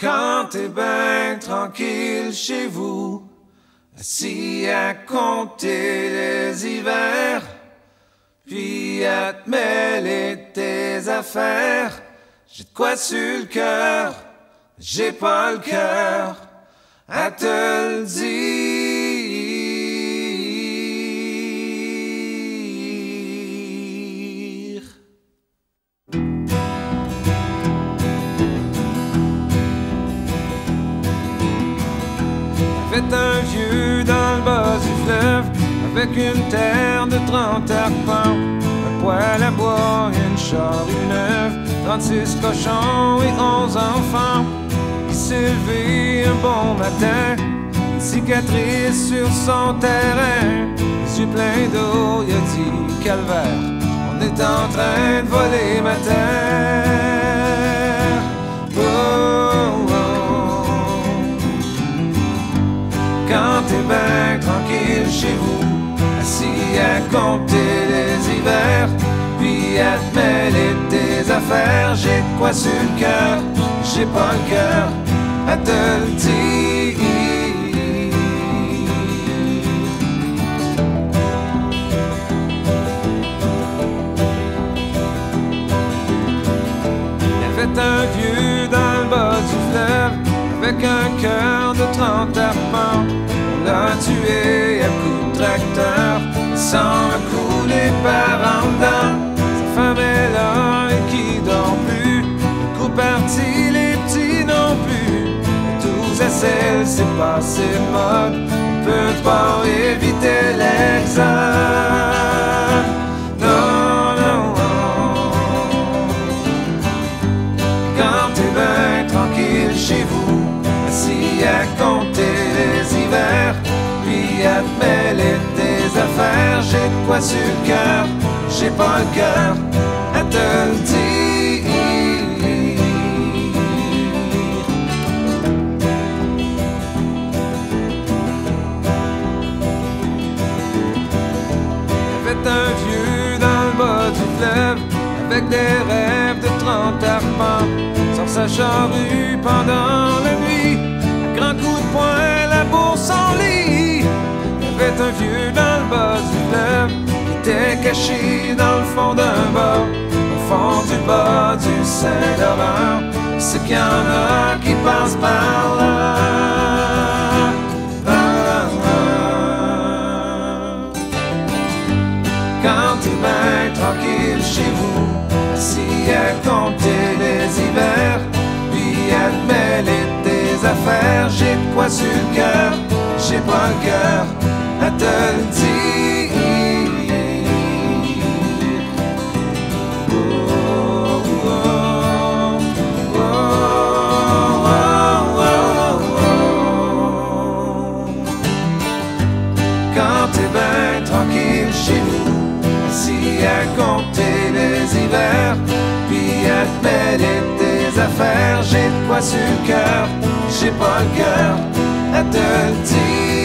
Quand t'es ben tranquille chez vous, assis à compter les hivers, puis à te mêler tes affaires, j'ai de quoi sur le cœur, j'ai pas le cœur à te dire. Fait un vieux dans le bas du fleuve Avec une terre de 30 arpents Un poêle à bois une charrue neuve 36 cochons et 11 enfants. Il s'est levé un bon matin Une cicatrice sur son terrain. Les yeux pleins d'eau, il a dit calvaire On est en train de voler quand t'es bien tranquille chez vous, assis à compter les hivers, puis à te mêler tes affaires. J'ai quoi sur le cœur, j'ai pas le cœur à te le dire. Avec un cœur de 30 arpents. On l'a tué à coups de tracteur, sans a coulé par en dedans. Sa femme est là et qui dort plus. Coup parti, les petits non plus. Et tous à celle, c'est passé de mode. On peut pas éviter l'examen. Non, non, non. Quand t'es bien tranquille chez vous, à compter les hivers, puis à mêler tes affaires, j'ai de quoi sur le cœur, j'ai pas le cœur à te le dire. Un vieux dans le bas du fleuve avec des rêves de 30 arpents sur sa charrue pendant. Un poing, la bourse en lit. Il y avait un vieux dans le bas du fleuve qui était caché dans le fond d'un bas, au fond du bas du Saint-Laurent. C'est qu'il y en a qui passent par là. J'ai quoi sur le cœur, j'ai pas le cœur à te dire. Oh, oh, oh. Quand t'es bien tranquille chez vous, assis à compter les hivers, puis à te tes affaires, j'ai de quoi sur le cœur, j'ai pas le cœur a